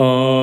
Oh.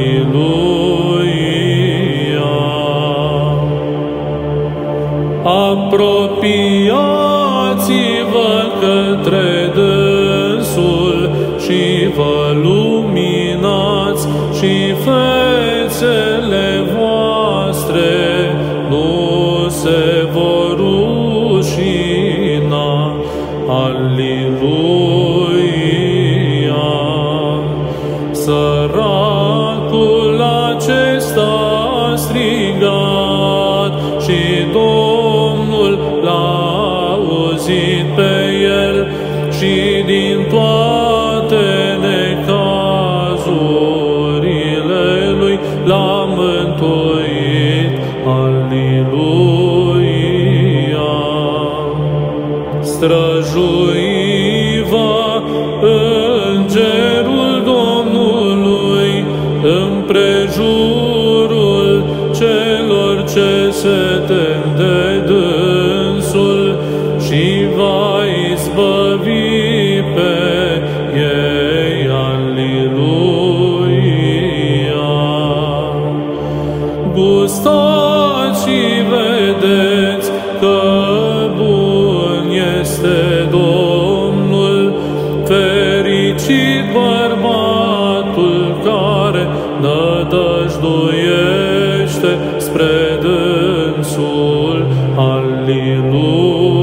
Aleluia. Apropiați-vă către dânsul și vă lume. Hallelujah.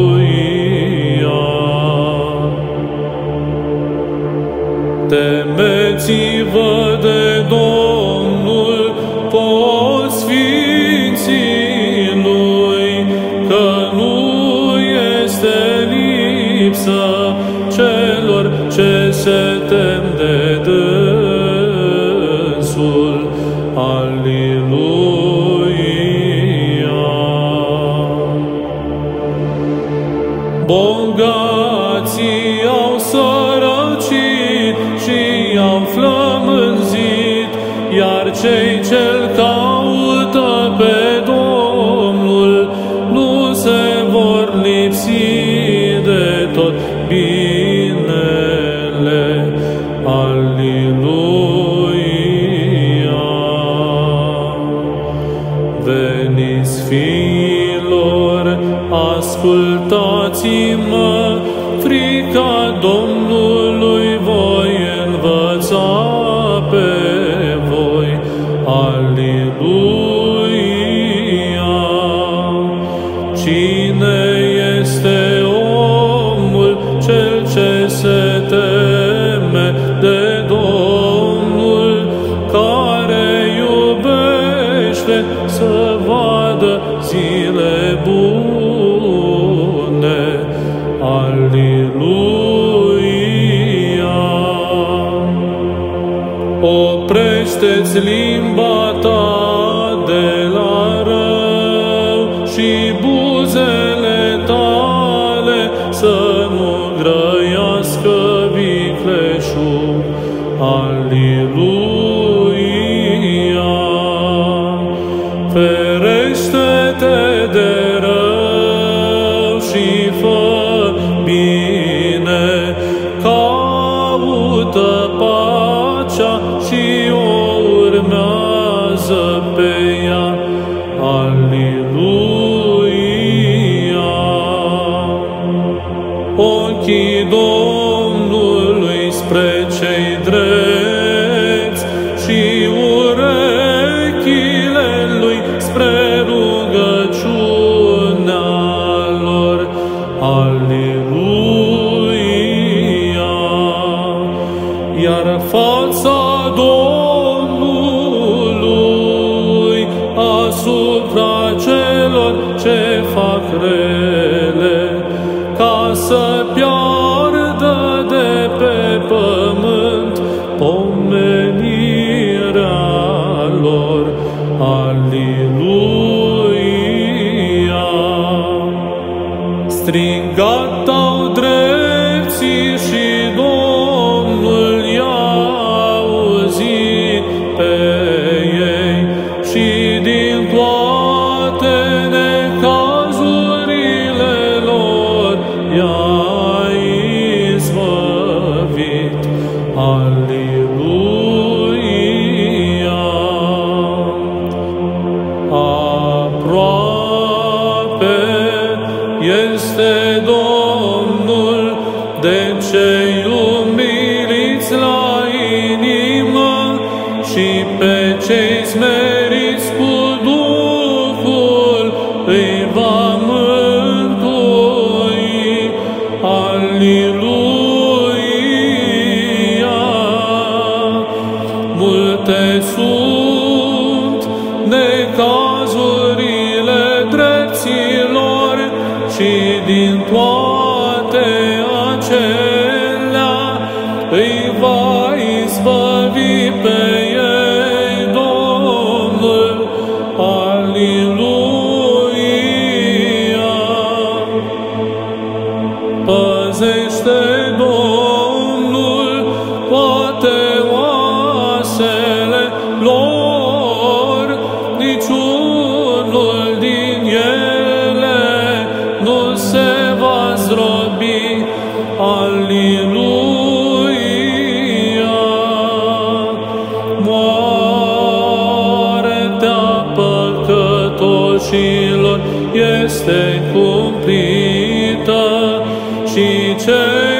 Este limba ta. este cumplită și cei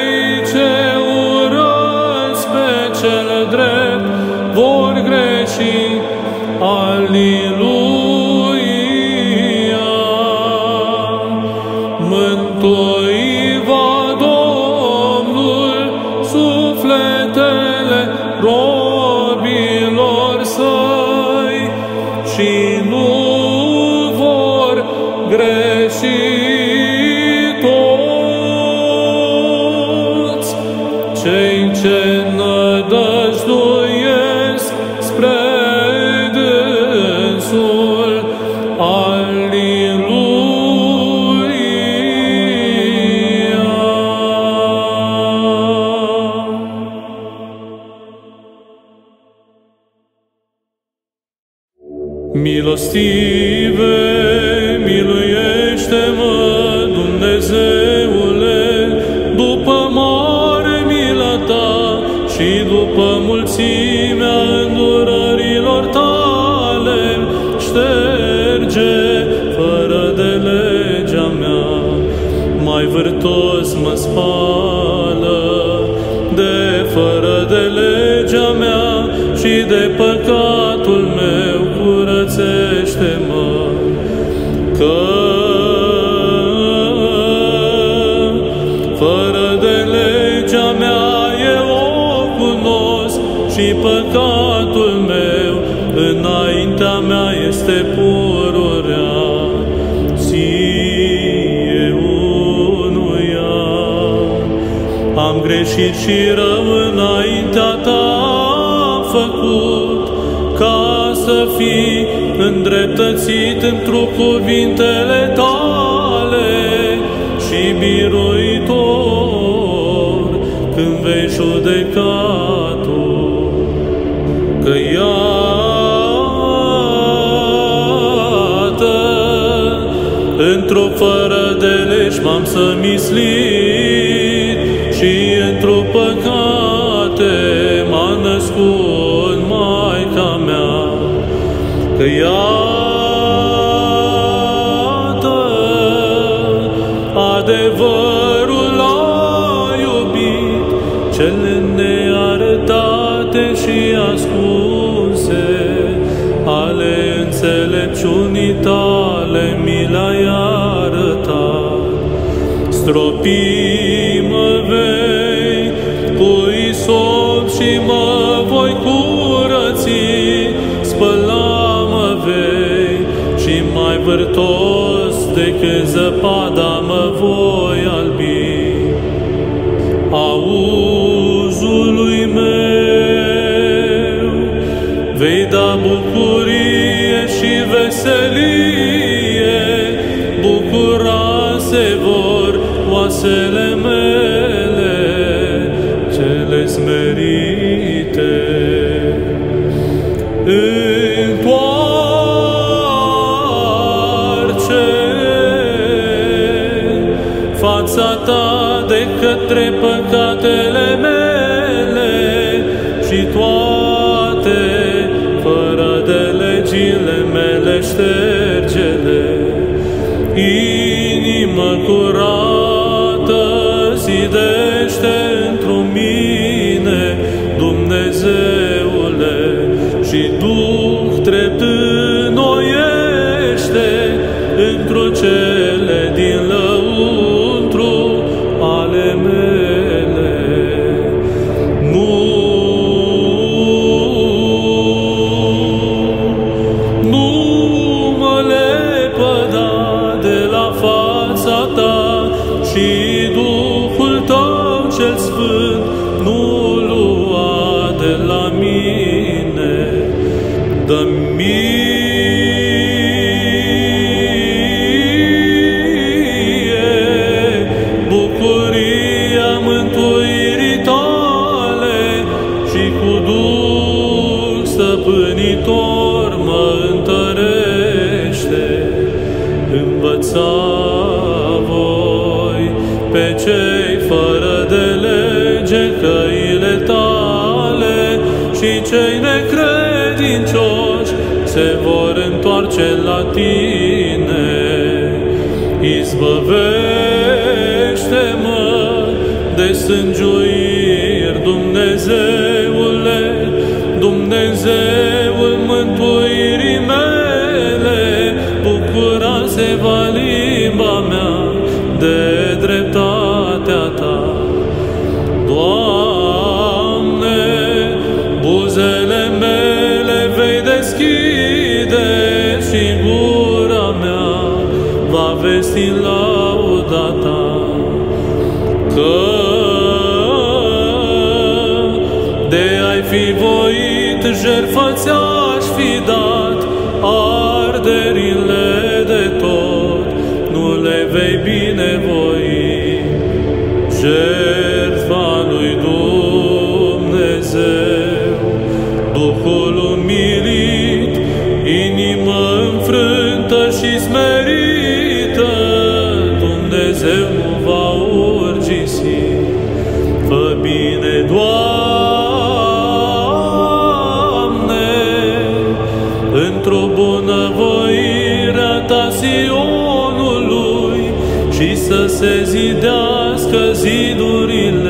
și păcatul meu înaintea mea este pururea. Ție unuia am greșit și rău înaintea ta am făcut ca să fii îndreptățit într-o cuvintele tale și biruitor când vei judeca că iată, într-o fără de legi m-am să mislit și într-o păcate m-a născut Maica mea, că iată, înțelepciunii tale mi le-ai arătat. Stropii mă vei cu isop și mă voi curăți, spăla mă vei și mai vârtos decât zăpada mă voi albi. Auzului meu vei da bucurie și veselie, bucura se vor oasele mele, cele smerite. Întoarce fața ta mele ștergele. Inimă curată zidește într mine, Dumnezeule, și Duh drept înnoiește într-o cele din lăuntru Învăța voi pe cei fără de lege căile tale și cei necredincioși se vor întoarce la tine. Va vesti lauda ta. Că de ai fi voit jertfă ți-aș fi dat arderile de tot, nu le vei binevoi. Jertfa se zidească zidurile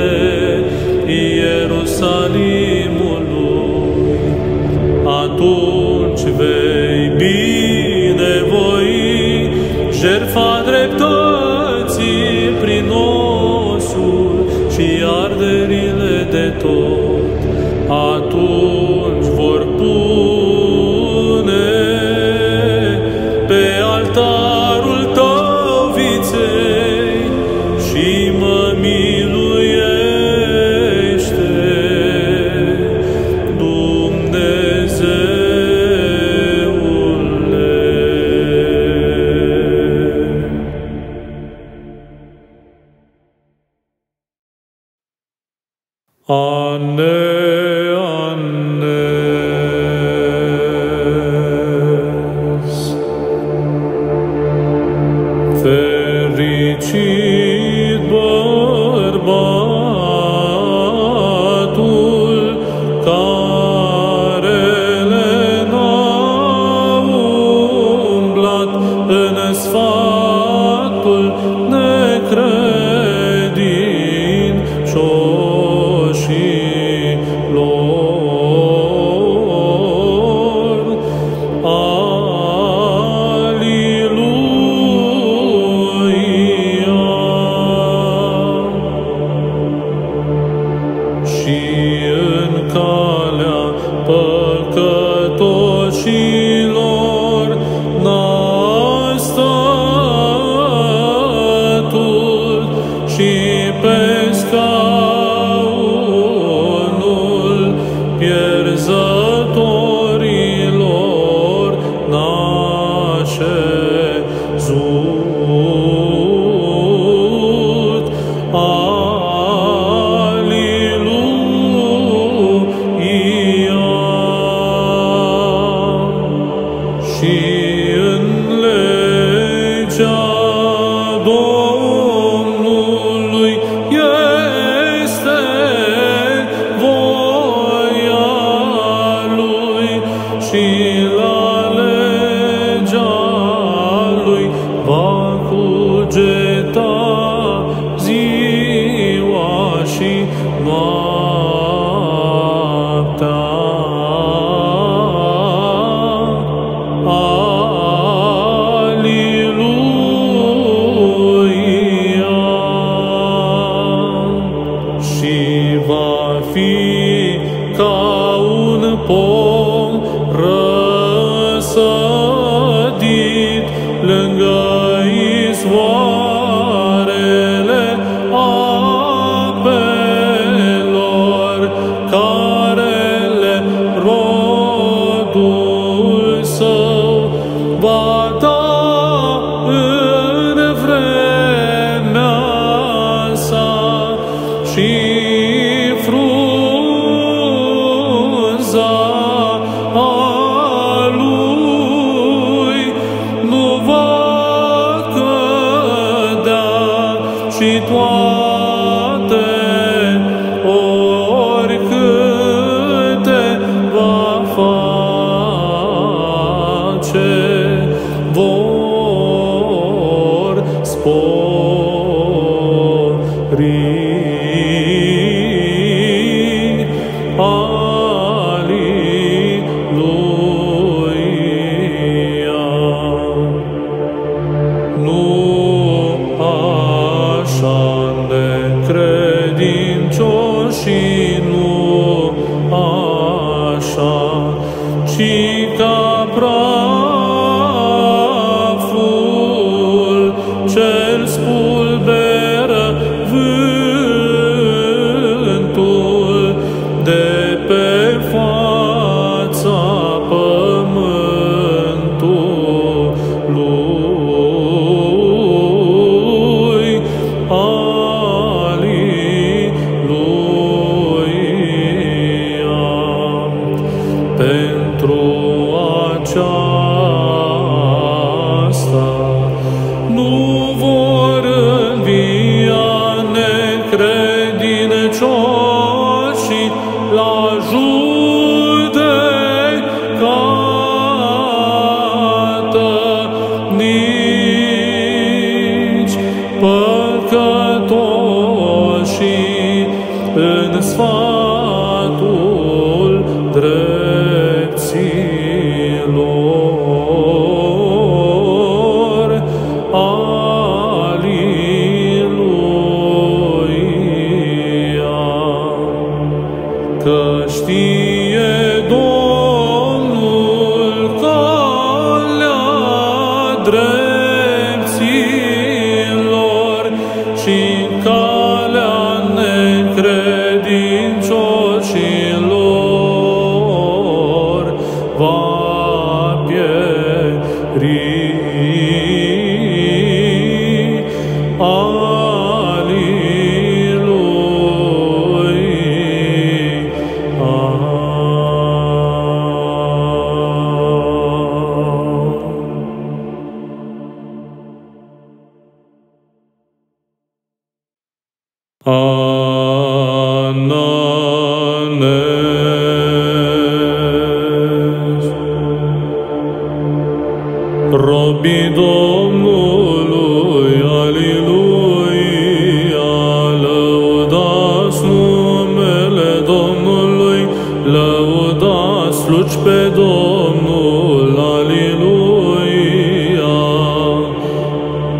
lăudați, slugi pe Domnul, Aliluia.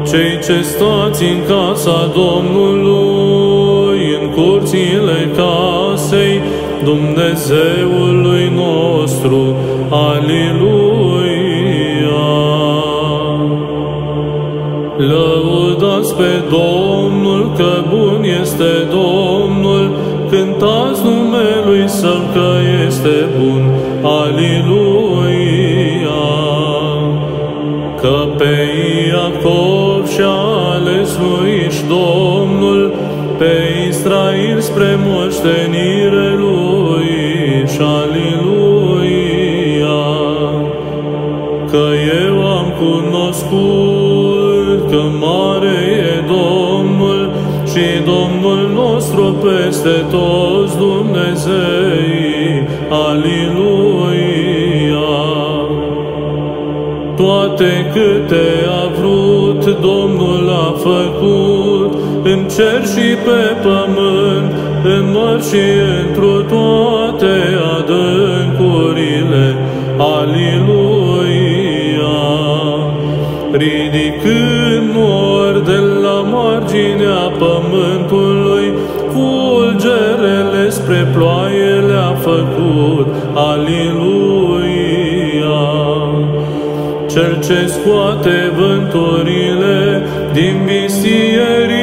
Cei ce stați în casa Domnului, în curțile casei Dumnezeului nostru, Aliluia. Lăudați pe Domnul că bun este Domnul, cântați numelui Său că este bun, Aliluia. Că pe Iacov și-a ales lui Domnul, pe Israel spre moștenire lui și peste toți Dumnezei. Aliluia. Toate câte a vrut, Domnul a făcut, în cer și pe pământ, în mări și întru toate adâncurile. Aliluia! Ridicând nori de la marginea pământului, fulgerele spre ploaie le-a făcut. Aliluia! Cel ce scoate vânturile din vistierile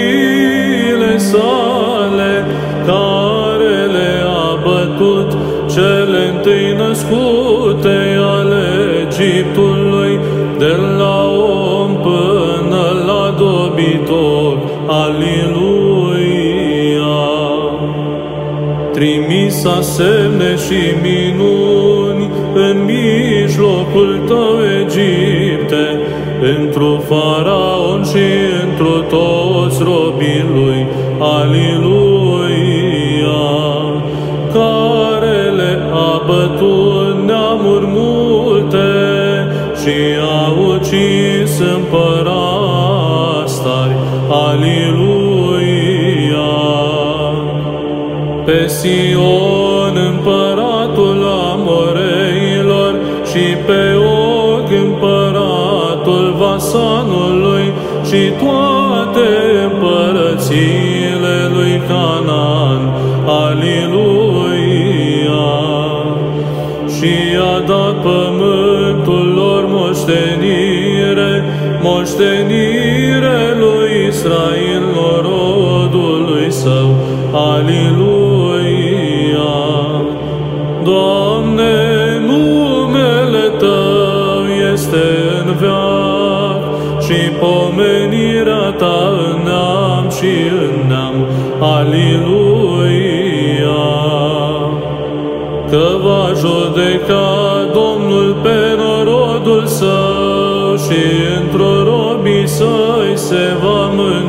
sale, care le-a bătut cele întâi născute ale Egiptului, Trimisa semne și minuni în mijlocul tău, Egipte, într-o faraon și într-o toți robii lui. Aliluia! Care le-a bătut neamuri multe și a ucis împărați Sion împăratul Amoreilor și pe Og împăratul Vasanului și toate împărățiile lui Canaan. Aliluia! Și a dat pământul lor moștenire, moștenire lui Israel, norodului său. Aliluia! Aliluia! Că va judeca Domnul pe norodul Său și într-o robii Săi se va mângâia.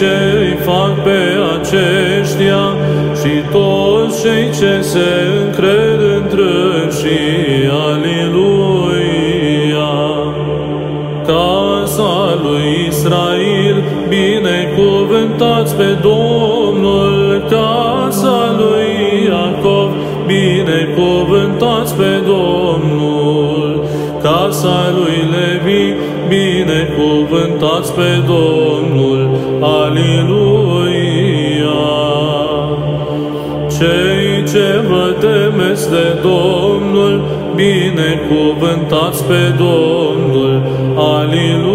Ce îi fac pe aceștia și toți cei ce se încred între și Aliluia! Casa lui Israel, binecuvântați pe Domnul, casa lui Iacov, binecuvântați pe Domnul, casa lui Levi, binecuvântați pe Domnul, Aliluia! Cei ce vă temeți de Domnul, binecuvântați pe Domnul, Aliluia!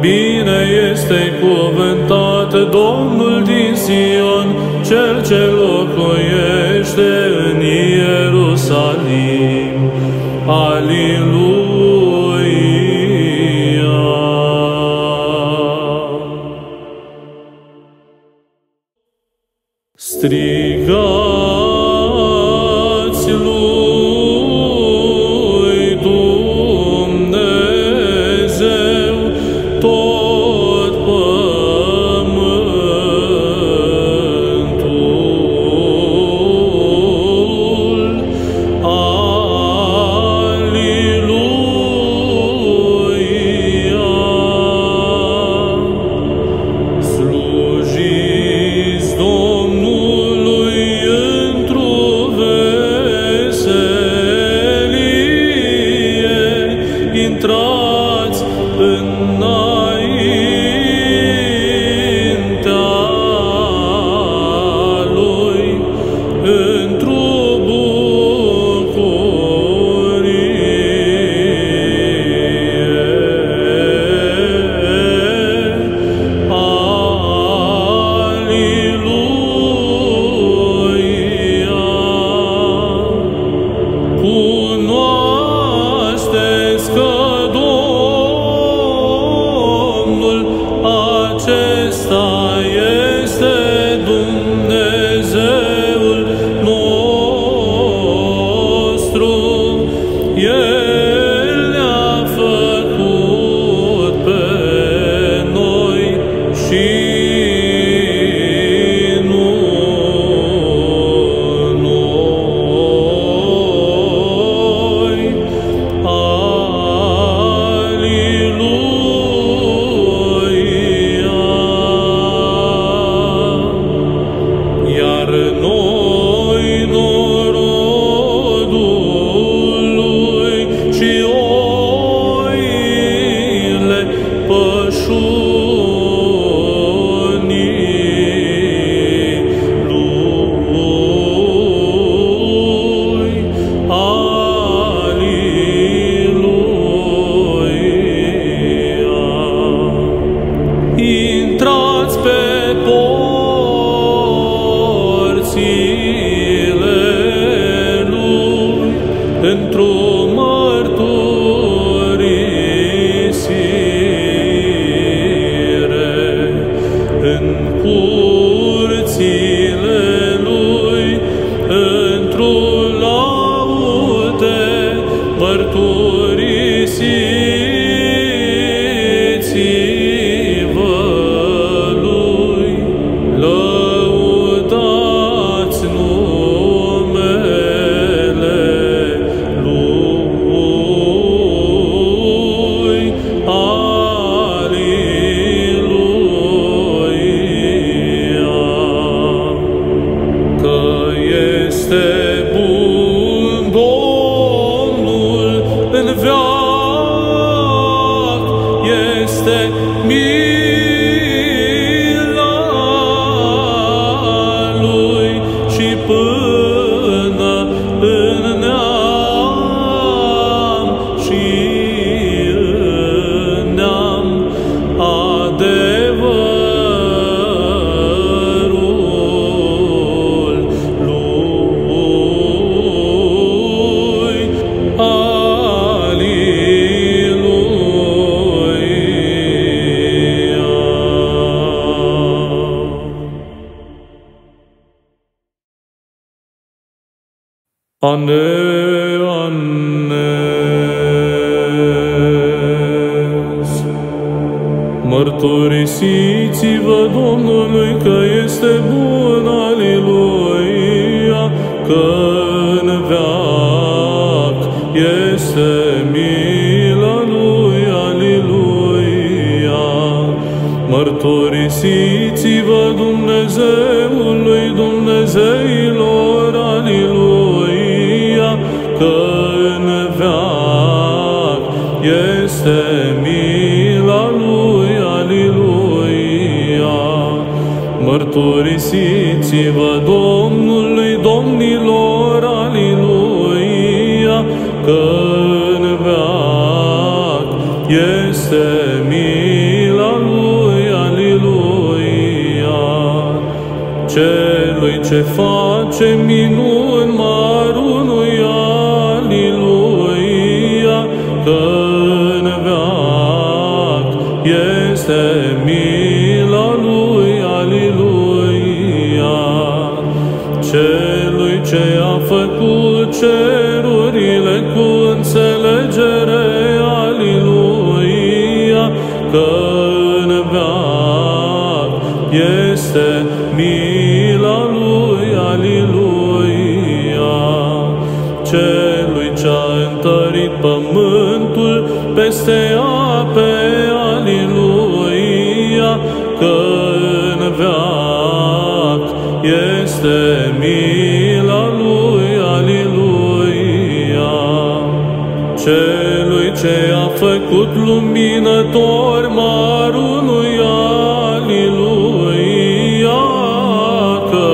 Bine este cuvântat Domnul din Sion, Cel ce locuiește este mila lui, aleluia. Mărturisiți-vă Domnului Domnilor, aleluia, că în veac este mila lui, aleluia. Celui ce face minuni făcut făcut luminător marunui, aleluia, că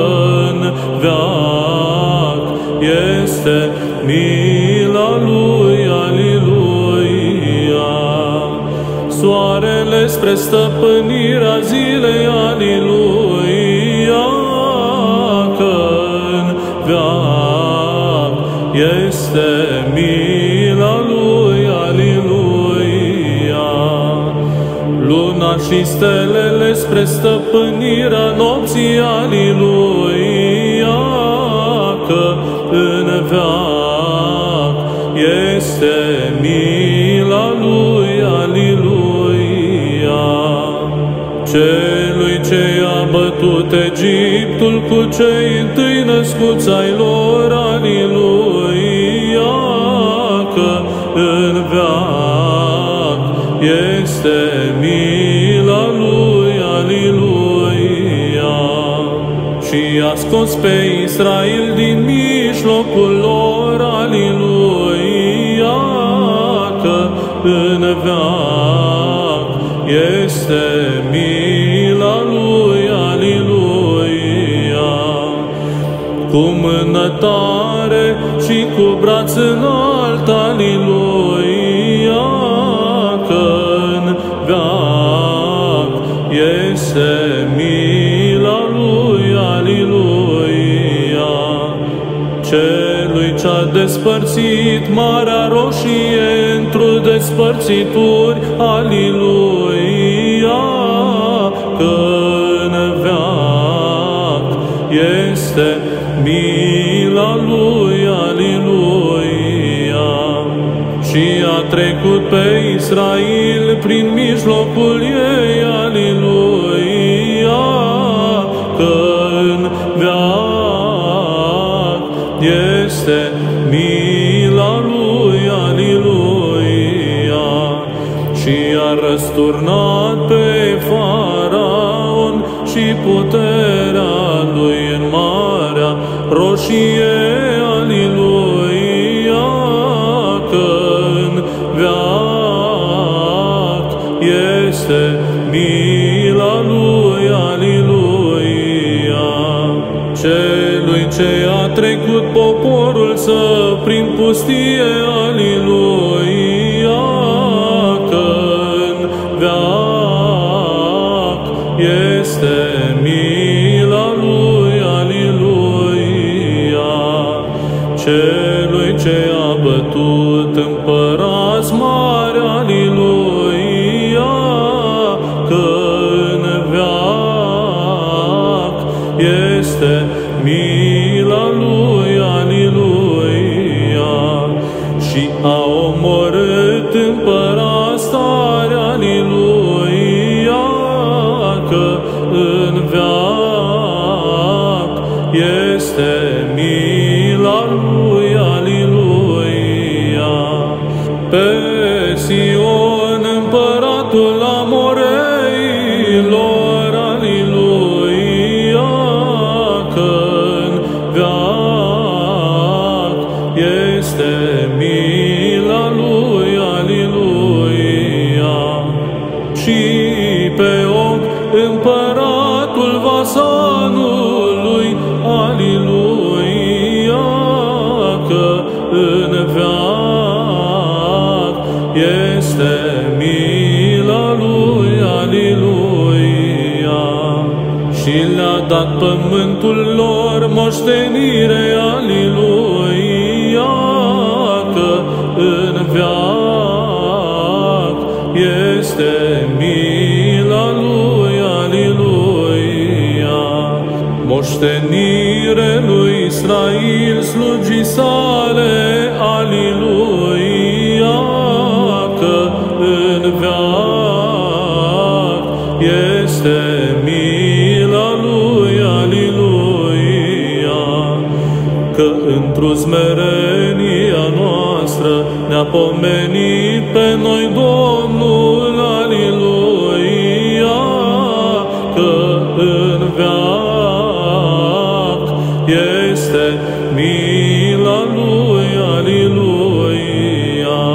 în veac este mila lui, aleluia. Soarele spre stăpânirea zilei, aleluia, că în veac este mila și stelele spre stăpânirea nopții, aleluia, că în veac este mila lui, aleluia. Celui ce a bătut Egiptul cu cei întâi născuți ai lor, aleluia, că în veac este scos pe Israel din mijlocul lor, aleluia, că în veac este mila lui, aleluia. Cu mână tare și cu braț înalt, despărțit Marea Roșie într-o despărțituri, Aliluia, că în veac este mila lui, Aliluia, și a trecut pe Israel prin mijlocul ei, răsturnat pe faraon și puterea lui în marea roșie, Aliluia, că în veac este mila lui, Aliluia, celui ce a trecut poporul să prin pustie, Aliluia, Sion împăratul lor moștenire, Aliluia, că în veac este mila lui, Aliluia. Moștenire lui Israel, slugii sale, Aliluia, că în veac într-o smerenia noastră ne-a pomenit pe noi Domnul, Aliluia, că în veac este mila lui, Aliluia,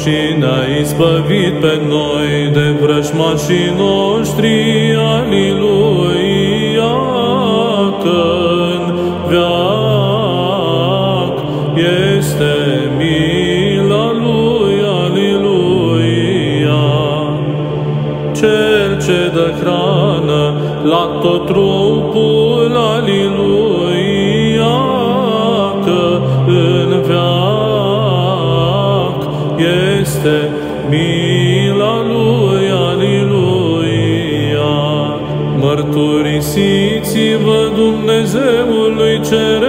și ne-a izbăvit pe noi de vrăjmașii noștri, Dumnezeului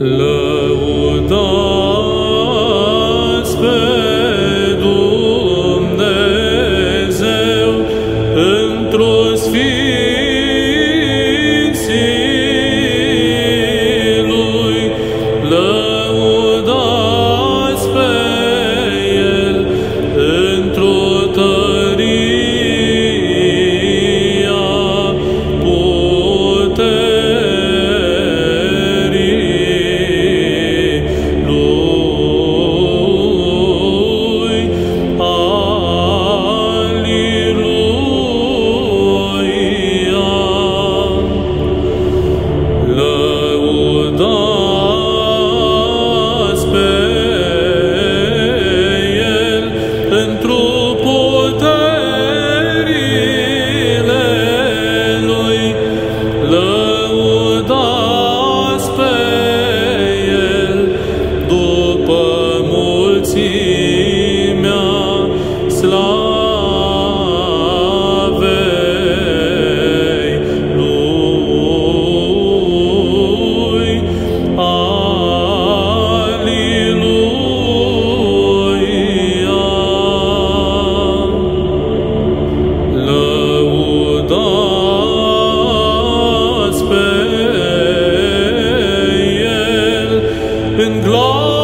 Lăudați în glas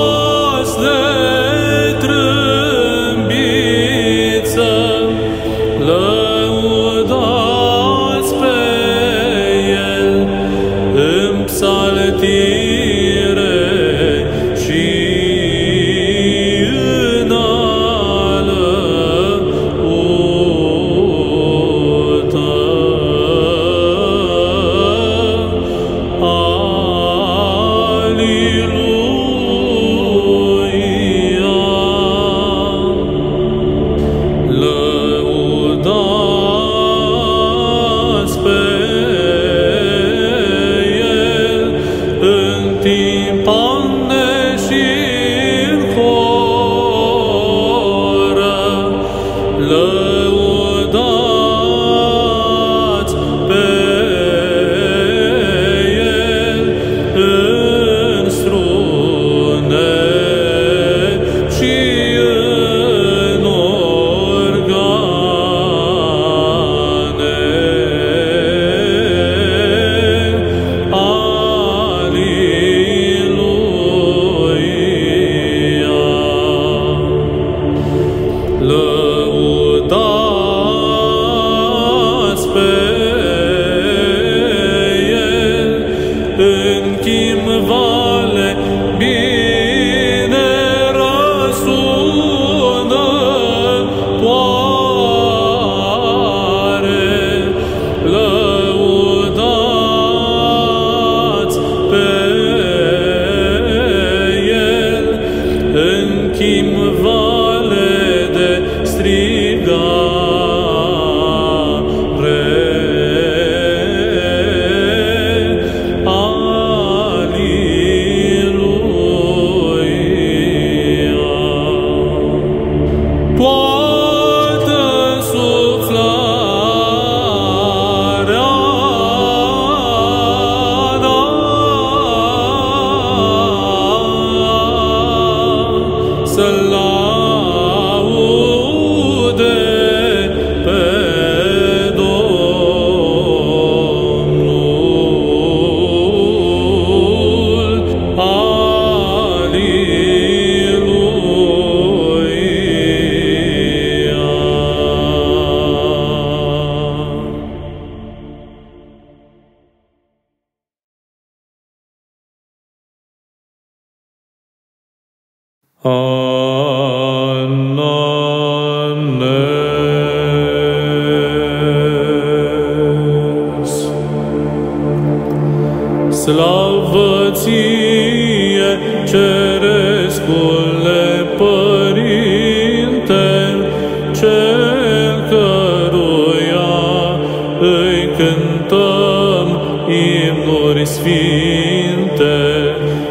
cântăm imnuri sfinte.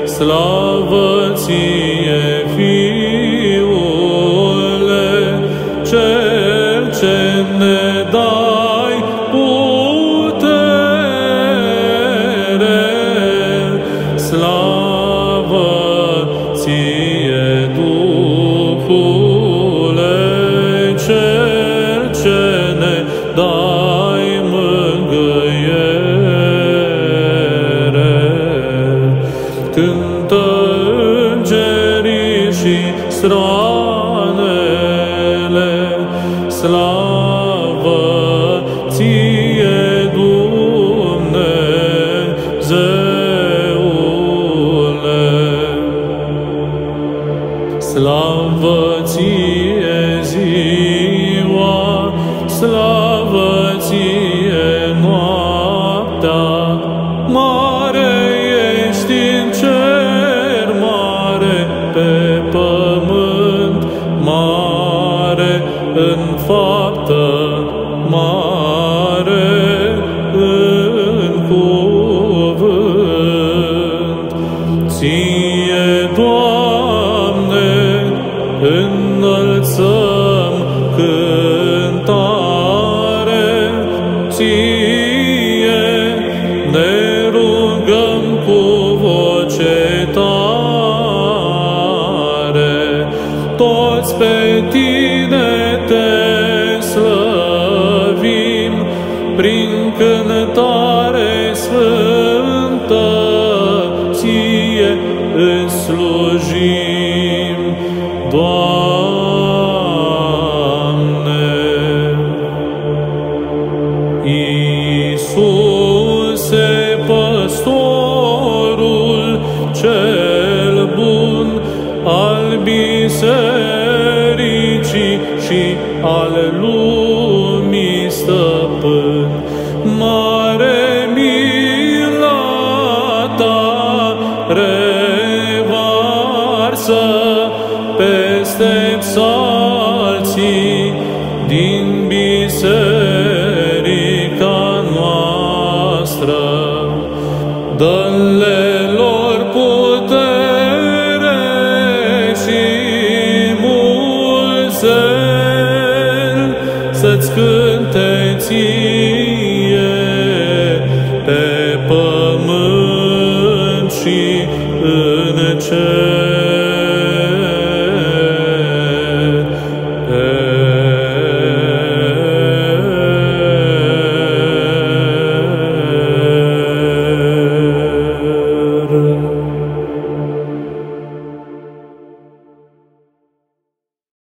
Slavă pe